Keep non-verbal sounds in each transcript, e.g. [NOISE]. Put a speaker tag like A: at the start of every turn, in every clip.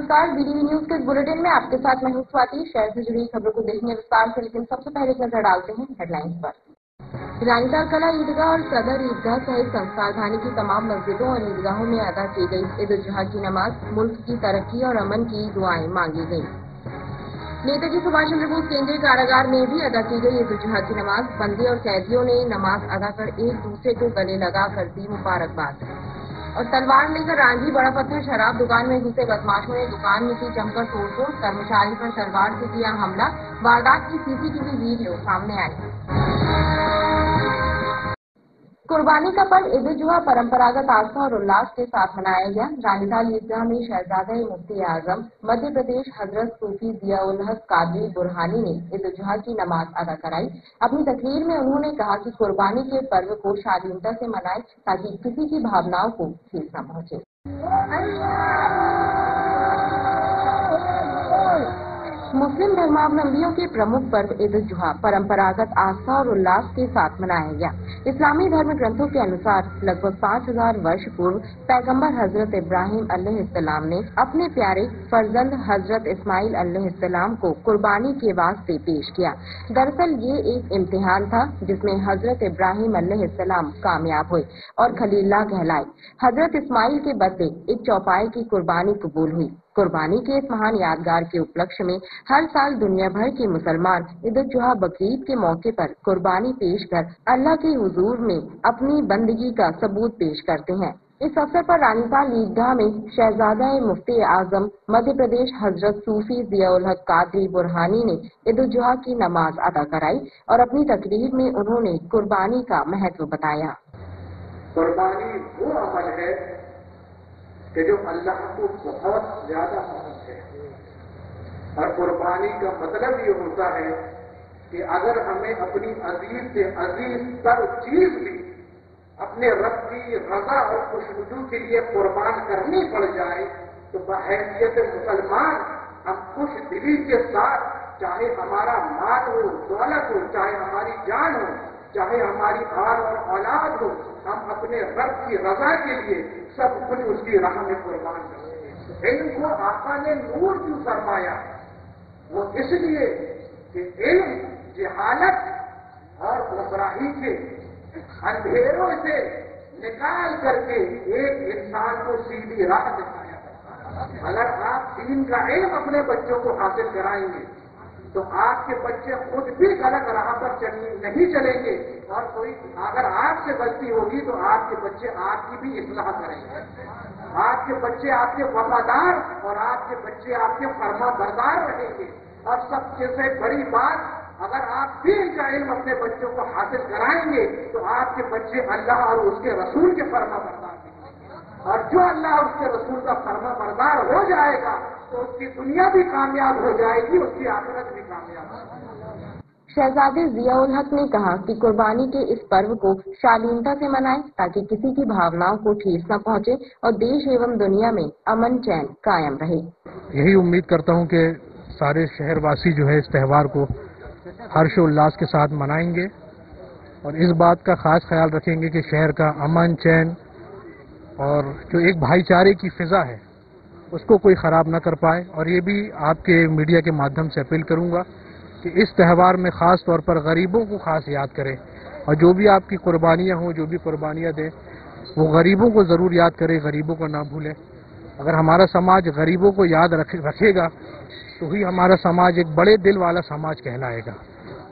A: नमस्कार BDV news के bulletin में आपके साथ मैं हूँ स्वाति। शहर से जुड़ी खबरों को देखेंगे विस्तार से, लेकिन सबसे पहले एक नज़र डालते हैं हेडलाइंस पर। रानीताल कला ईदगाह और सदर ईदगाह सहित संस्कार धानी की तमाम मस्जिदों और ईदगाहों में अदा की गई ईद उल जुहा की नमाज़, मुल्क की तरक्की और अमन की दुआएँ मांगी गई नेताजी सुभाष चंद्र बोस केंद्रीय कारागार में भी अदा की गई ईद उल जुहा की नमाज़। बंदी और कैदियों ने नमाज़ अदा कर एक दूसरे को गले लगाकर दी मुबारकबाद। और तलवार लेकर रांझी, बड़ा पत्थर शराब दुकान में घुसे बदमाशों ने दुकान में की जमकर तोड़फोड़। कर्मचारी पर तलवार से किया हमला। वारदात की सीसीटीवी वीडियो सामने आई। कुर्बानी का पर्व ईद जुहा परंपरागत आस्था और उल्लास के साथ मनाया गया। रानीताल ईदगाह में शहजादा मुफ्ती आज़म, मध्य प्रदेश हज़रत सूफी जियाउल हक कादरी बुरहानी ने ईद जुहा की नमाज़ अदा कराई। अपनी तकरीर में उन्होंने कहा कि कुर्बानी के पर्व को शालीनता से मनाएँ ताकि किसी की भावनाओं को ठेस न पहुँचे। मुस्लिम धर्मावलंबियों के प्रमुख पर्व ईद जुहा परंपरागत आस्था और उल्लास के साथ मनाया गया। इस्लामी धर्म ग्रंथों के अनुसार लगभग पाँच हज़ार वर्ष पूर्व पैगंबर हज़रत इब्राहिम अल्लाम ने अपने प्यारे फर्जंद हज़रत इस्माइल अल्लाम को कुर्बानी के वास्ते पेश किया। दरअसल ये एक इम्तिहान था जिसमें हज़रत इब्राहिम अल्लाम कामयाब हुए और खलील्ला कहलाए। हज़रत इस्माइल के बदले एक चौपाई की कुर्बानी कबूल हुई। कुर्बानी के इस महान यादगार के उपलक्ष्य में हर साल दुनिया भर के मुसलमान ईद जुहा बकरीद के मौके पर कुर्बानी पेश कर अल्लाह के हुजूर में अपनी बंदगी का सबूत पेश करते हैं। इस अवसर पर रानीताल ईदगाह में शहजादा मुफ्ती आज़म, मध्य प्रदेश हज़रत सूफी जियाउल हक कादरी बुरहानी ने ईद जुहा की नमाज़ अदा कराई और अपनी तकरीर में उन्होंने कुर्बानी का महत्व बताया।
B: कुर्बानी वो अमल है कि जो अल्लाह को बहुत ज़्यादा पसंद है। और कुर्बानी का मतलब ये होता है कि अगर हमें अपनी अज़ीज़ से अज़ीज़ तर चीज़ भी अपने रब की रजा और खुशबू के लिए कुर्बान करनी पड़ जाए तो बहैसियत मुसलमान हम खुश दिली के साथ, चाहे हमारा माल हो, दौलत हो, चाहे हमारी जान हो चाहे हमारी भार और औलाद हो, हम अपने रब की रजा के लिए सब कुछ उसकी राह में कुर्बान करते हैं। को आका ने नूर क्यों फरमाया? वो इसलिए कि इल्म जहालत और गुमराही के अंधेरों से निकाल करके एक इंसान को सीधी राह दिखाया अगर आप दीन का इल्म अपने बच्चों को हासिल कराएँगे तो आपके बच्चे खुद भी गलत राह पर चल, नहीं चलेंगे। और कोई अगर आपसे गलती होगी तो आपके बच्चे आपकी भी इस्लाह करेंगे। आपके बच्चे आपके वफादार और आपके बच्चे आपके फर्मा बरदार रहेंगे। और सबसे से बड़ी बात, अगर आप भी इनका इल्म अपने बच्चों को हासिल कराएँगे तो आपके बच्चे अल्लाह और उसके रसूल के फर्मा बरदार और जो अल्लाह उसके रसूल का फर्मा बरदार हो जाएगा तो उसकी दुनिया भी कामयाब हो जाएगी उसकी आखिरत भी कामयाब हो
A: शहजादे जियाउल हक ने कहा कि कुर्बानी के इस पर्व को शालीनता से मनाएँ ताकि किसी की भावनाओं को ठेस न पहुँचे और देश एवं दुनिया में अमन चैन कायम रहे।
C: यही उम्मीद करता हूँ कि सारे शहरवासी जो है इस त्यौहार को हर्षोल्लास के साथ मनाएँगे और इस बात का खास ख्याल रखेंगे कि शहर का अमन चैन और जो एक भाईचारे की फिजा है उसको कोई ख़राब ना कर पाए। और ये भी आपके मीडिया के माध्यम से अपील करूँगा कि इस त्यौहार में ख़ास तौर पर गरीबों को खास याद करें। और जो भी आपकी कुर्बानियाँ हों जो भी कुर्बानियाँ दें वो गरीबों को ज़रूर याद करें गरीबों को ना भूलें। अगर हमारा समाज गरीबों को याद रख, रखेगा तो ही हमारा समाज एक बड़े दिल वाला समाज कहलाएगा।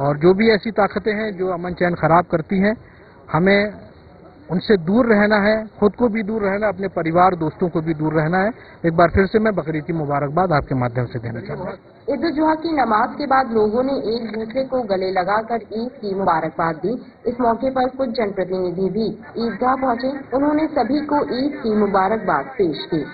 C: और जो भी ऐसी ताकतें हैं जो अमन चैन ख़राब करती हैं हमें उनसे दूर रहना है, खुद को भी दूर रहना, अपने परिवार, दोस्तों को भी दूर रहना है। एक बार फिर से मैं बकरीद की मुबारकबाद आपके माध्यम से देना चाहूँगा
A: ईद जुहा की नमाज़ के बाद लोगों ने एक दूसरे को गले लगाकर ईद की मुबारकबाद दी। इस मौके पर कुछ जनप्रतिनिधि भी ईदगाह पहुँचे। उन्होंने सभी को ईद की मुबारकबाद पेश की।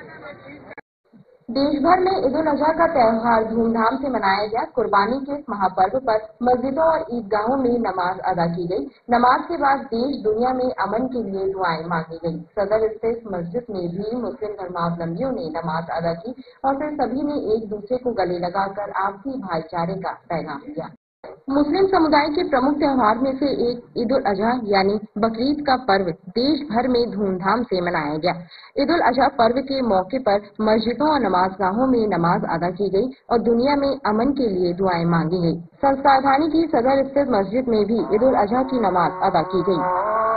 A: देश भर में ईद उल अजहा का त्यौहार धूमधाम से मनाया गया। कुर्बानी के इस महापर्व पर मस्जिदों और ईदगाहों में नमाज़ अदा की गई। नमाज़ के बाद देश दुनिया में अमन के लिए दुआएँ मांगी गई। सदर स्थित मस्जिद में भी मुस्लिम धर्मावलंबियों ने नमाज़ अदा की और फिर सभी ने एक दूसरे को गले लगाकर आपसी भाईचारे का पैगाम दिया। मुस्लिम समुदाय के प्रमुख त्यौहार में से एक ईद उल अजहा, यानी बकरीद का पर्व देश भर में धूमधाम से मनाया गया। ईद उल अजहा पर्व के मौके पर मस्जिदों और नमाजगाहों में नमाज़ अदा की गई और दुनिया में अमन के लिए दुआएँ मांगी गई। संस्कारधानी की सदर स्थित मस्जिद में भी ईद उल अजहा की नमाज़ अदा की गई।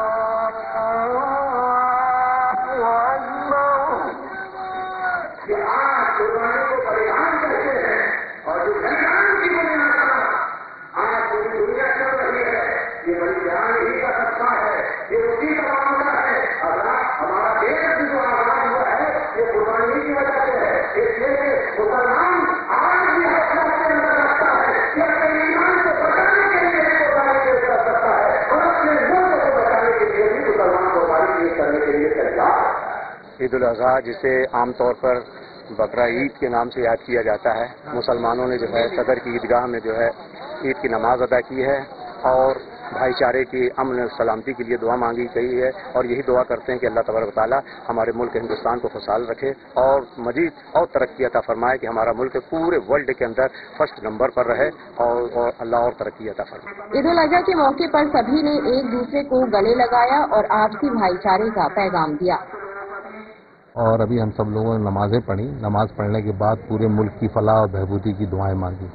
D: ईद अजहा जिसे आमतौर पर बकरा ईद के नाम से याद किया जाता है। मुसलमानों ने जो है सदर की ईदगाह में जो है ईद की नमाज़ अदा की है और भाईचारे की अमन और सलामती के लिए दुआ मांगी गई है और यही दुआ करते हैं कि अल्लाह तबारक ताला हमारे मुल्क हिंदुस्तान को खुशहाल रखे और मजीद और तरक्की अता फरमाए कि हमारा मुल्क पूरे वर्ल्ड के अंदर फ़र्स्ट नंबर पर रहे और, और अल्लाह और तरक्की अता फरमाए।
A: ईद उल अजहा के मौके पर सभी ने एक दूसरे को गले लगाया और आपसी भाईचारे का पैगाम दिया।
E: और अभी हम सब लोगों ने नमाजें पढ़ी। नमाज़ पढ़ने के बाद पूरे मुल्क की फलाह और बहबूदी की दुआएँ मांगी।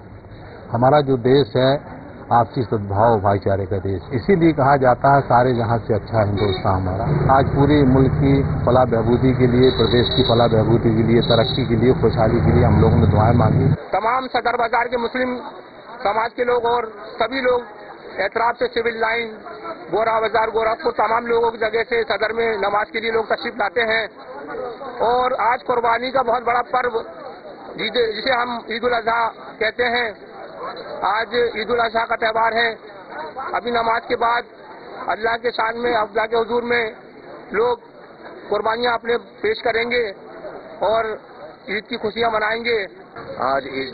E: हमारा जो देश है, आपसी सद्भाव भाईचारे का देश। इसीलिए कहा जाता है, सारे जहाँ से अच्छा हिंदुस्तान हमारा। आज पूरे मुल्क की फलाह बहबूदी के लिए, प्रदेश की फलाह बहबूदी के लिए, तरक्की के लिए, खुशहाली के लिए हम लोगों ने दुआएँ मांगी।
D: तमाम सदर बाज़ार के मुस्लिम समाज के लोग और सभी लोग एतराब से सिविल लाइन गोरा बाज़ार, गोरखपुर, तमाम लोगों की जगह से सदर में नमाज़ के लिए लोग तशरीफ़ लाते हैं। और आज कुर्बानी का बहुत बड़ा पर्व, जिसे हम ईद उल अजहा कहते हैं। आज ईद उल अजहा का त्यौहार है। अभी नमाज़ के बाद अल्लाह के शान में, अल्लाह के हजूर में लोग कुर्बानियाँ अपने पेश करेंगे और ईद की खुशियाँ मनाएँगे।
F: आज ईद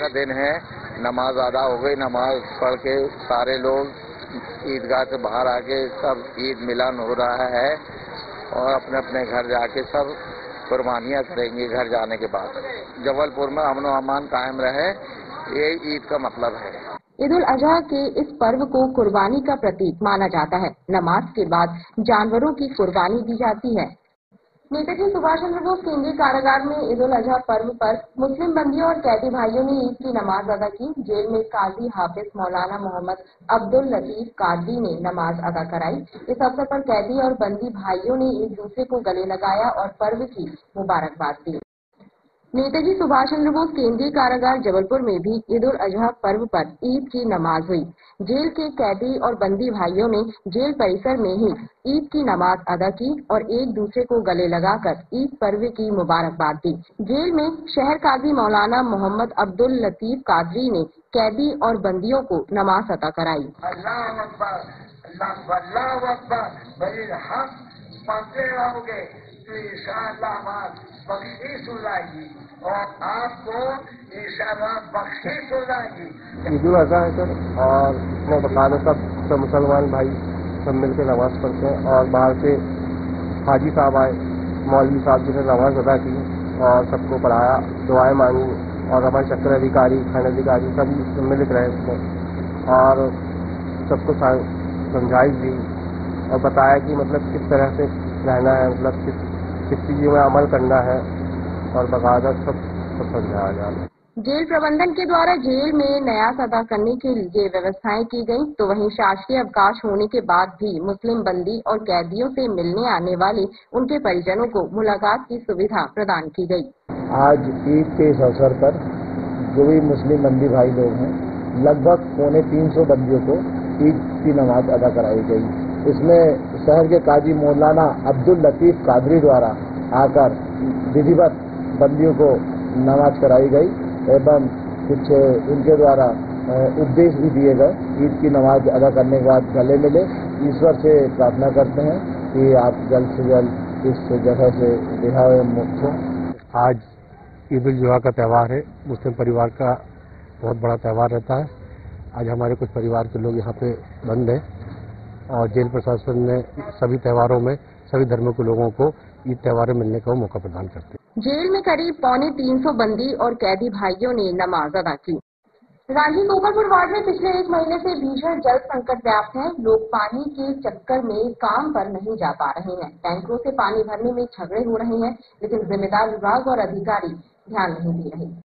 F: का दिन है। नमाज़ अदा हो गई, नमाज़ पढ़ के सारे लोग ईदगाह से बाहर आके सब ईद मिलन हो रहा है और अपने अपने घर जाके सब कुर्बानियाँ करेंगे घर जाने के बाद। जबलपुर में अमन अमान कायम रहे, ये ईद का मतलब है।
A: ईद उल अजहा के इस पर्व को कुर्बानी का प्रतीक माना जाता है। नमाज़ के बाद जानवरों की कुर्बानी दी जाती है। नेताजी सुभाष चंद्र बोस केंद्रीय कारागार में ईद उल अजहा पर्व पर मुस्लिम बंदियों और कैदी भाइयों ने ईद की नमाज़ अदा की। जेल में काजी हाफिज मौलाना मोहम्मद अब्दुल लतीफ कादरी ने नमाज़ अदा कराई। इस अवसर पर कैदी और बंदी भाइयों ने एक दूसरे को गले लगाया और पर्व की मुबारकबाद दी। नेताजी सुभाष चंद्र बोस केंद्रीय कारागार जबलपुर में भी ईद उल अजहा पर्व पर ईद की नमाज़ हुई। जेल के कैदी और बंदी भाइयों ने जेल परिसर में ही ईद की नमाज़ अदा की और एक दूसरे को गले लगाकर ईद पर्व की मुबारकबाद दी। जेल में शहर काजी मौलाना मोहम्मद अब्दुल लतीफ कादरी ने कैदी और बंदियों को नमाज़ अदा कराई।
B: अल्लाह अल्लाह अल्लाह हो जाएगी और आपको जाएगी
G: ईद उल है, सर। और इसमें बता दें सब सब मुसलमान भाई सब मिलकर नमाज़ पढ़ते हैं और बाहर से हाजी साहब आए, मौलवी साहब जी ने नमाज़ अदा की और सबको पढ़ाया, दुआएँ मांगी और हमारे चक्र अधिकारी, खंड अधिकारी सब सम्मिलित रहे उसमें और सबको सा- समझाई दी और बताया कि मतलब किस तरह से रहना है मतलब किस किस चीज़ों में अमल करना है और बकायदा सब सब समझाया गया
A: जेल प्रबंधन के द्वारा जेल में न्यास अदा करने के लिए व्यवस्थाएँ की गई तो वहीं शासकीय अवकाश होने के बाद भी मुस्लिम बंदी और कैदियों से मिलने आने वाले उनके परिजनों को मुलाकात की सुविधा प्रदान की गई
G: आज ईद के इस अवसर पर जो भी मुस्लिम बंदी भाई लोग हैं लगभग पौने तीन सौ बंदियों को ईद की नमाज़ अदा कराई गई। इसमें शहर के काजी मौलाना अब्दुल लतीफ कादरी द्वारा आकर विधिवत बंदियों को नमाज़ कराई गई एवं कुछ उनके द्वारा उपदेश भी दिए गए। ईद की नमाज़ अदा करने के बाद गले मिले ईश्वर से प्रार्थना करते हैं कि आप जल्द से जल्द इस जगह से रिहा मुक्त हों।
C: आज ईद उल जुहा का त्यौहार है। मुस्लिम परिवार का बहुत बड़ा त्यौहार रहता है। आज हमारे कुछ परिवार के लोग यहाँ पे बंद हैं। और जेल प्रशासन ने सभी त्योहारों में सभी धर्मों के लोगों को ईद त्योहार मिलने का मौका प्रदान करते हैं।
A: जेल में करीब पौने तीन सौ बंदी और कैदी भाइयों ने नमाज़ अदा की। रांची गोकलपुर वार्ड में पिछले एक महीने से भीषण जल संकट व्याप्त है। लोग पानी के चक्कर में काम पर नहीं जा पा रहे हैं। टैंकरों से पानी भरने में झगड़े हो रहे हैं, लेकिन जिम्मेदार विभाग और अधिकारी ध्यान नहीं दे रहे।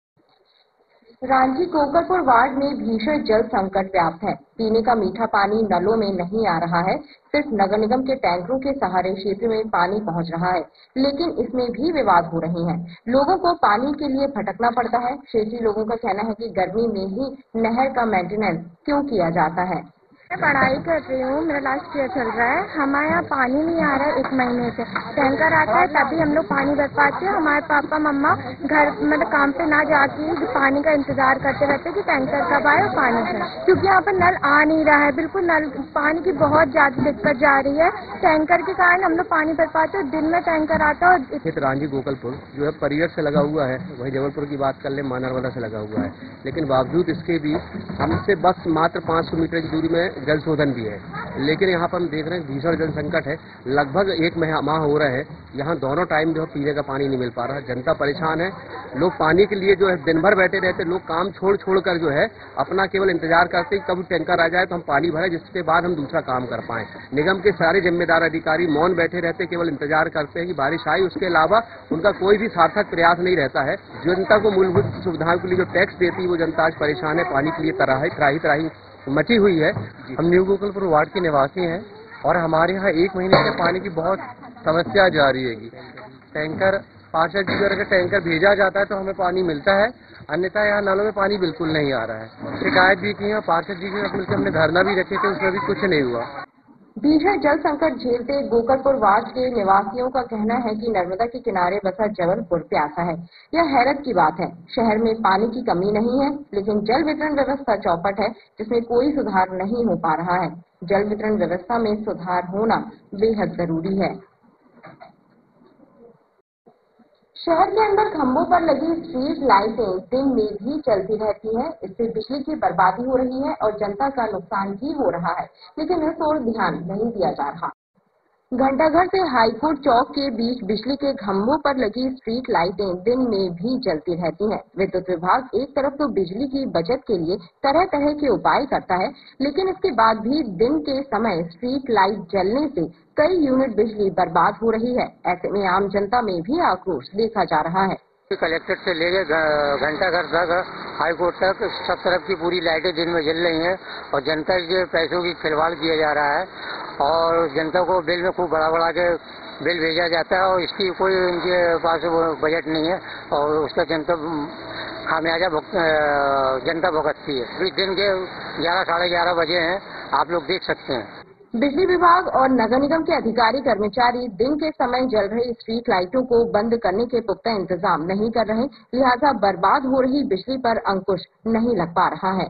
A: रांची कोकरपुर वार्ड में भीषण जल संकट व्याप्त है। पीने का मीठा पानी नलों में नहीं आ रहा है। सिर्फ़ नगर निगम के टैंकरों के सहारे क्षेत्र में पानी पहुँच रहा है, लेकिन इसमें भी विवाद हो रहे हैं। लोगों को पानी के लिए भटकना पड़ता है। क्षेत्रीय लोगों का कहना है कि गर्मी में ही नहर का मेंटेनेंस क्यों किया जाता है?
H: मैं पढ़ाई कर रही हूँ, मेरा लास्ट ईयर चल रहा है। हमारे यहाँ पानी नहीं आ रहा है एक महीने से। टैंकर आता है, तभी हम लोग पानी भर पाते हैं। हमारे पापा, मम्मा घर मतलब काम पे ना जाके पानी का इंतज़ार करते रहते कि टैंकर कब आए और पानी भरे। क्योंकि यहाँ पर नल आ नहीं रहा है, बिल्कुल नल, पानी की बहुत ज़्यादा दिक्कत जा रही है। टैंकर के कारण हम लोग पानी भर पाते हैं, दिन में टैंकर आता है और
I: रांझी गोकलपुर जो है परियर से लगा हुआ है। वही जबलपुर की बात कर ले, मानरवाला से लगा हुआ है। लेकिन बावजूद इसके भी हमसे बस मात्र 500 मीटर की दूरी में जल शोधन भी है। लेकिन यहाँ पर हम देख रहे हैं भीषण जल संकट है। लगभग एक मह- हो रहा है। यहाँ दोनों टाइम जो है पीने का पानी नहीं मिल पा रहा। जनता परेशान है। लोग पानी के लिए जो है दिन भर बैठे रहते लोग काम छोड़ छोड़ कर जो है अपना केवल इंतज़ार करते हैं कब टैंकर आ जाए तो हम पानी भरे, जिसके बाद हम दूसरा काम कर पाए। निगम के सारे जिम्मेदार अधिकारी मौन बैठे रहते केवल इंतज़ार करते हैं कि बारिश आई उसके अलावा उनका कोई भी सार्थक प्रयास नहीं रहता है। जनता को मूलभूत सुविधाओं के लिए जो टैक्स देती है, वो जनता आज परेशान है। पानी के लिए तराही, त्राही त्राही। मची हुई है। हम न्यू गोकुलपुर वार्ड के निवासी हैं और हमारे यहाँ एक महीने से पानी की बहुत समस्या जा रही है टैंकर पार्षद जी अगर टैंकर भेजा जाता है तो हमें पानी मिलता है। अन्यथा यहाँ नलों में पानी बिल्कुल नहीं आ रहा है। शिकायत भी की है पार्षद जी के मिलकर हमने धरना भी रखे थे उसमें भी कुछ नहीं हुआ।
A: भीषण जल संकट झेलते गोकलपुर वार्ड के निवासियों का कहना है कि नर्मदा के किनारे बसा जबलपुर प्यासा है। यह हैरत की बात है। शहर में पानी की कमी नहीं है, लेकिन जल वितरण व्यवस्था चौपट है, जिसमें कोई सुधार नहीं हो पा रहा है। जल वितरण व्यवस्था में सुधार होना बेहद ज़रूरी है। शहर के अंदर खंभों पर लगी स्ट्रीट लाइटें दिन में भी चलती रहती हैं। इससे बिजली की बर्बादी हो रही है और जनता का नुकसान भी हो रहा है। लेकिन इस ओर ध्यान नहीं दिया जा रहा। घंटाघर से हाईकोर्ट चौक के बीच बिजली के खंभों पर लगी स्ट्रीट लाइटें दिन में भी जलती रहती हैं। विद्युत विभाग एक तरफ़ तो बिजली की बचत के लिए तरह तरह के उपाय करता है, लेकिन इसके बाद भी दिन के समय स्ट्रीट लाइट जलने से कई यूनिट बिजली बर्बाद हो रही है ऐसे में आम जनता में भी आक्रोश देखा जा रहा है
J: कलेक्ट्रेट से लेके घंटा घर तक हाई कोर्ट तक, सब तरफ़ की पूरी लाइटें दिन में जल रही हैं, और जनता के पैसों की खिलवाड़ किया जा रहा है, और जनता को बिल में खूब बड़ा बड़ा के बिल भेजा जाता है, और इसकी कोई उनके पास बजट नहीं है, और उसका जनता, खामियाजा जनता भुगतती है। अभी दिन के ग्यारह, साढ़े ग्यारह बजे हैं, आप लोग देख सकते हैं।
A: बिजली विभाग और नगर निगम के अधिकारी कर्मचारी दिन के समय जल रही स्ट्रीट लाइटों को बंद करने के पुख्ता इंतज़ाम नहीं कर रहे, लिहाजा बर्बाद हो रही बिजली पर अंकुश नहीं लग पा रहा है।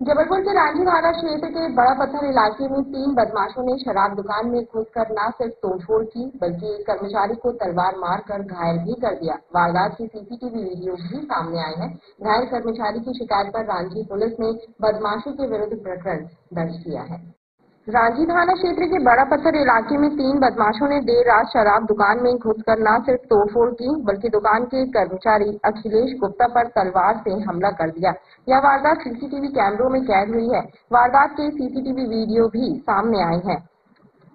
A: जबलपुर के रांझी नाला क्षेत्र के बड़ा पत्थर इलाके में तीन बदमाशों ने शराब दुकान में घुसकर न सिर्फ़ तोड़फोड़ की, बल्कि एक कर्मचारी को तलवार मारकर घायल भी कर दिया। वारदात की सीसीटीवी वीडियो भी सामने आए हैं। घायल कर्मचारी की शिकायत पर रांची पुलिस ने बदमाशों के विरुद्ध प्रकरण दर्ज किया है। रांची थाना क्षेत्र के बड़ा पत्थर इलाके में तीन बदमाशों ने देर रात शराब दुकान में घुसकर न सिर्फ़ तोड़फोड़ की, बल्कि दुकान के कर्मचारी, अखिलेश गुप्ता पर तलवार से हमला कर दिया। यह वारदात सीसीटीवी कैमरों में कैद हुई है। वारदात के सीसीटीवी वीडियो भी सामने आए हैं।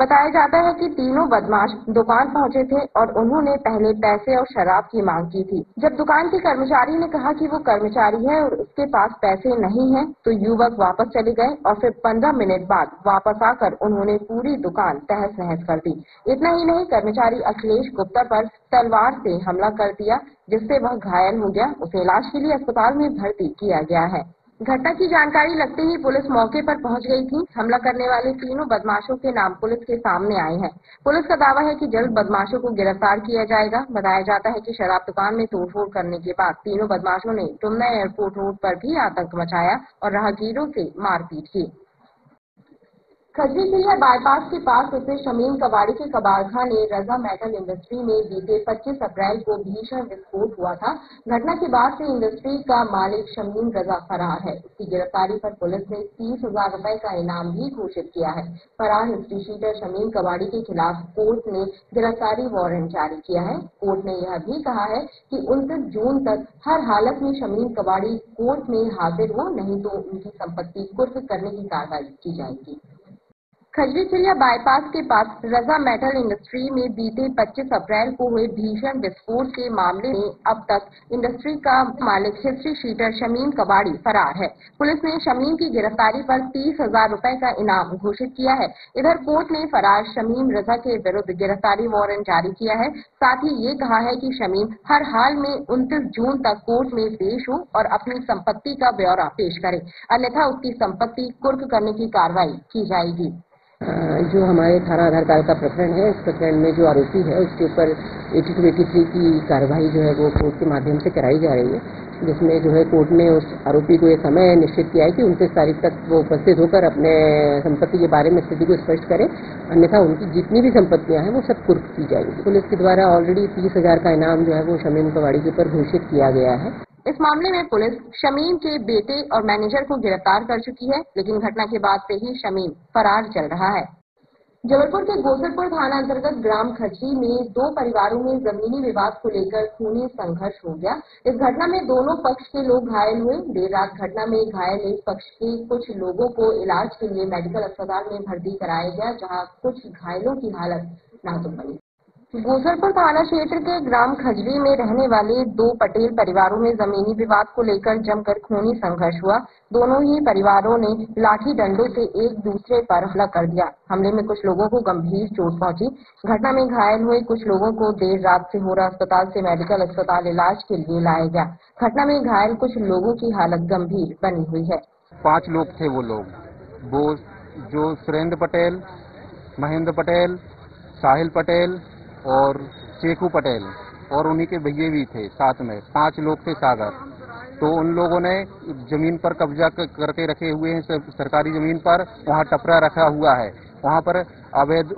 A: बताया जाता है कि तीनों बदमाश दुकान पहुँचे थे और उन्होंने पहले पैसे और शराब की मांग की थी। जब दुकान के कर्मचारी ने कहा कि वो कर्मचारी है और उसके पास पैसे नहीं है तो युवक वापस चले गए और फिर पंद्रह मिनट बाद वापस आकर उन्होंने पूरी दुकान तहस नहस कर दी। इतना ही नहीं, कर्मचारी अखिलेश गुप्ता पर तलवार से हमला कर दिया, जिससे वह घायल हो गया। उसे इलाज के लिए अस्पताल में भर्ती किया गया है। घटना की जानकारी लगते ही पुलिस मौके पर पहुँच गई थी। हमला करने वाले तीनों बदमाशों के नाम पुलिस के सामने आए हैं। पुलिस का दावा है कि जल्द बदमाशों को गिरफ़्तार किया जाएगा। बताया जाता है कि शराब दुकान में तोड़फोड़ करने के बाद तीनों बदमाशों ने टुमना एयरपोर्ट रोड पर भी आतंक मचाया और राहगीरों से मारपीट की। खजरी खिलिया बाईपास के पास स्थित शमीम कबाड़ी के कबाड़खा ने रजा मेटल इंडस्ट्री में बीते 25 अप्रैल को भीषण विस्फोट हुआ था। घटना के बाद से इंडस्ट्री का मालिक शमीम रजा फरार है। उसकी गिरफ्तारी पर पुलिस ने तीस हज़ार रूपए का इनाम भी घोषित किया है। फरार हिस्ट्री शीटर शमीम कबाड़ी के खिलाफ कोर्ट ने गिरफ्तारी वारंट जारी किया है। कोर्ट ने यह भी कहा है कि उनतीस जून तक हर हालत में शमीम कबाड़ी कोर्ट में हाजिर हो, नहीं तो उनकी संपत्ति कुर्क करने की कार्रवाई की जाएगी। खजरी चिड़िया बाईपास के पास रजा मेटल इंडस्ट्री में बीते 25 अप्रैल को हुए भीषण विस्फोट के मामले में अब तक इंडस्ट्री का मालिक हिस्ट्री शीटर शमीम कबाड़ी फरार है। पुलिस ने शमीम की गिरफ्तारी पर तीस हज़ार रूपए का इनाम घोषित किया है। इधर कोर्ट ने फरार शमीम रजा के विरुद्ध गिरफ्तारी वारंट जारी किया है। साथ ही ये कहा है कि शमीम हर हाल में उनतीस जून तक कोर्ट में पेश हो और अपनी संपत्ति का ब्यौरा पेश करे। अन्यथा उसकी संपत्ति कुर्क करने की कार्रवाई की जाएगी।
K: जो हमारे थाना आधार कार्ड का प्रकरण है, इस प्रकरण में जो आरोपी है, उसके ऊपर एटी टू एटी थ्री की कार्रवाई जो है वो कोर्ट के माध्यम से कराई जा रही है, जिसमें जो है कोर्ट ने उस आरोपी को ये समय निश्चित किया है कि उनतीस तारीख तक वो उपस्थित होकर अपने संपत्ति के बारे में स्थिति को स्पष्ट करें, अन्यथा उनकी जितनी भी संपत्तियाँ हैं वो सब कुर्क की जाएँगी। पुलिस के द्वारा ऑलरेडी तीस हज़ार का इनाम जो है वो शमीम कवाड़ी के ऊपर घोषित किया गया है।
A: इस मामले में पुलिस शमीम के बेटे और मैनेजर को गिरफ़्तार कर चुकी है, लेकिन घटना के बाद से ही शमीम फरार चल रहा है। जबलपुर के गोसरपुर थाना अंतर्गत ग्राम खचरी में दो परिवारों में जमीनी विवाद को लेकर खूनी संघर्ष हो गया। इस घटना में दोनों पक्ष के लोग घायल हुए। देर रात घटना में घायल एक पक्ष के कुछ लोगों को इलाज के लिए मेडिकल अस्पताल में भर्ती कराया गया, जहाँ कुछ घायलों की हालत नाजुक बनी। गोसरपुर थाना क्षेत्र के ग्राम खजरी में रहने वाले दो पटेल परिवारों में जमीनी विवाद को लेकर जमकर खूनी संघर्ष हुआ। दोनों ही परिवारों ने लाठी डंडों से एक दूसरे पर हमला कर दिया। हमले में कुछ लोगों को गंभीर चोट पहुँची। घटना में घायल हुए कुछ लोगों को देर रात से हो रहा अस्पताल से मेडिकल अस्पताल इलाज के लिए लाया गया। घटना में घायल कुछ लोगों की हालत गंभीर बनी हुई है।
E: पाँच लोग थे वो लोग। वो जो सुरेंद्र पटेल, महेंद्र पटेल, साहिल पटेल और चेकू पटेल और उन्हीं के भैये भी थे साथ में, पाँच लोग थे सागर। तो उन लोगों ने ज़मीन पर कब्जा करके रखे हुए हैं सरकारी ज़मीन पर, वहाँ टपरा रखा हुआ है। वहाँ पर अवैध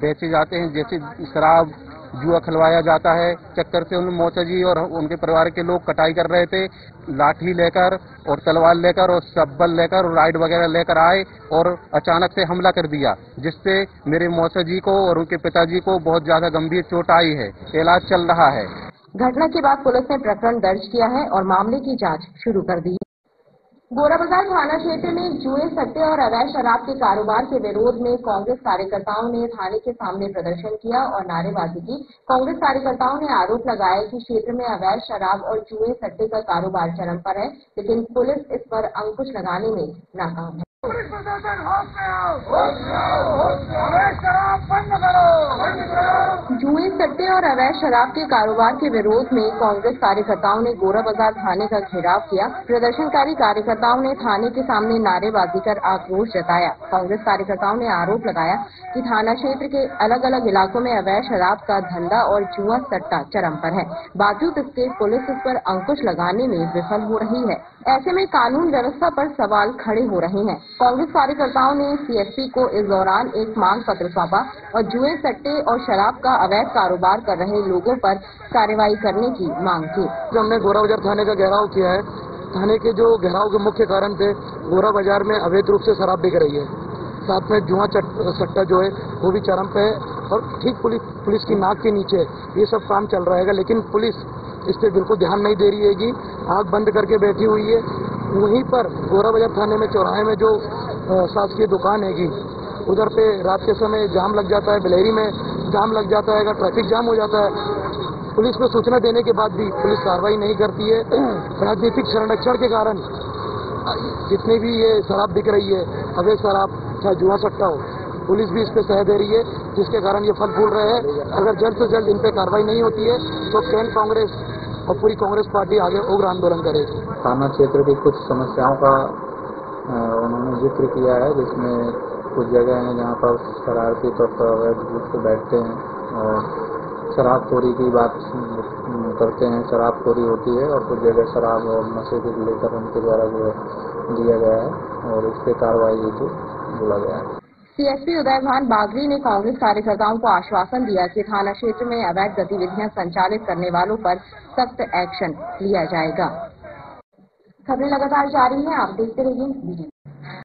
E: बेचे जाते हैं, जैसे शराब जुआ खिलवाया जाता है। चक्कर से उन मोचा जी और उनके परिवार के लोग कटाई कर रहे थे। लाठी लेकर और तलवार लेकर और सब्बल लेकर और राइड वगैरह लेकर आए और अचानक से हमला कर दिया, जिससे मेरे मौसा जी को और उनके पिताजी को बहुत ज़्यादा गंभीर चोट आई है। इलाज चल रहा है।
A: घटना के बाद पुलिस ने प्रकरण दर्ज किया है और मामले की जाँच शुरू कर दी। गोराबाजार थाना क्षेत्र में जुए सट्टे और अवैध शराब के कारोबार के विरोध में कांग्रेस कार्यकर्ताओं ने थाने के सामने प्रदर्शन किया और नारेबाजी की। कांग्रेस कार्यकर्ताओं ने आरोप लगाया कि क्षेत्र में अवैध शराब और जुए सट्टे का कारोबार चरम पर है, लेकिन पुलिस इस पर अंकुश लगाने में नाकाम है। जुए सट्टे और अवैध शराब के कारोबार के विरोध में कांग्रेस कार्यकर्ताओं ने गोरा बाज़ार थाने का घेराव किया। प्रदर्शनकारी कार्यकर्ताओं ने थाने के सामने नारेबाजी कर आक्रोश जताया। कांग्रेस कार्यकर्ताओं ने आरोप लगाया कि थाना क्षेत्र के अलग अलग इलाकों में अवैध शराब का धंधा और जुआ सट्टा चरम पर है। बावजूद इसके, पुलिस इस पर अंकुश लगाने में विफल हो रही है। ऐसे में कानून व्यवस्था पर सवाल खड़े हो रहे हैं। कांग्रेस कार्यकर्ताओं ने सीएसपी को इस दौरान एक मांग पत्र सौंपा और जुए, सट्टे और शराब का अवैध कारोबार कर रहे लोगों पर कार्रवाई करने की मांग की।
L: जो हमने गोरा बाज़ार थाने का घेराव किया है। थाने के जो घेराव के मुख्य कारण थे, गोरा बाज़ार में अवैध रूप से शराब बिक रही है। साथ में जुआ सट्टा जो है, वो भी चरम पे है और ठीक पुलिस पुलिस की नाक के नीचे ये सब काम चल रहा है लेकिन पुलिस इस पर बिल्कुल ध्यान नहीं दे रही है आग बंद करके बैठी हुई है। वहीं पर गोरा बाज़ार थाने में, चौराहे में जो शासकीय दुकान हैगी, उधर पे रात के समय जाम लग जाता है, बिलेरी में जाम लग जाता है, अगर ट्रैफ़िक जाम हो जाता है, पुलिस को सूचना देने के बाद भी पुलिस कार्रवाई नहीं करती है। [CLEARS THROAT] राजनीतिक संरक्षण के कारण, जितनी भी ये शराब बिक रही है अवैध शराब चाहे जुआ सट्टा हो, पुलिस भी इस पर सह दे रही है, जिसके कारण ये फल फूल रहे हैं। अगर जल्द से जल्द इन पे कार्रवाई नहीं होती है तो कैन कांग्रेस और पूरी कांग्रेस पार्टी आगे उग्र आंदोलन करेगी
M: थाना क्षेत्र की कुछ समस्याओं का उन्होंने ज़िक्र किया है, जिसमें कुछ जगह हैं जहाँ पर शरारती तौर पर अवैध रूप से बैठते हैं और शराबखोरी की बात करते हैं। शराबखोरी होती है और कुछ जगह शराब और नशे को लेकर उनके द्वारा जो है दिया गया है और इस पर कार्रवाई हेतु बोला गया है।
A: सीएसपी उदयभान बागरी ने कांग्रेस कार्यकर्ताओं को आश्वासन दिया कि थाना क्षेत्र में अवैध गतिविधियाँ संचालित करने वालों पर सख्त एक्शन लिया जाएगा। खबरें लगातार जारी हैं, आप देखते रहिए